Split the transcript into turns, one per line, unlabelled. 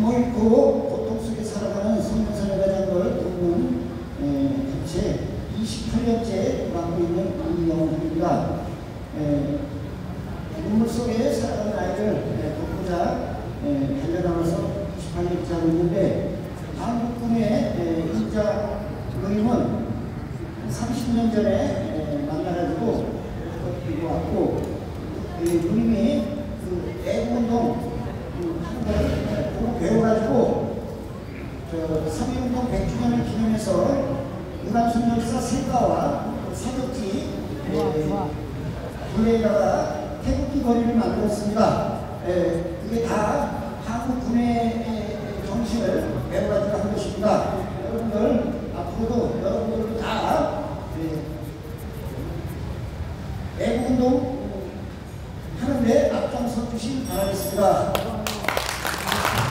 부모있고 고통 속에 살아가는 성명선의 가장을 돕는 에, 단체 28년째 맡고 있는 이영훈입니다. 에, 눈물 속에 살아가는 아이를 에, 돕고자 에, 달려나가서 28년째 하고 있는데 한국군의 에, 인자 의원은 30년 전에 에, 만나가지고 왔고 이 누님이 3.1운동 100주년을 기념해서 문화순정사 세가와 사격지 군내에다가 태극기 거리를 만들었습니다. 예, 이게 다 한국 군의 예, 정신을 배우라지고 한 것입니다. 여러분들 앞으로도 여러분들 다 예, 애국운동 하는데 앞장서 주신 바라겠습니다.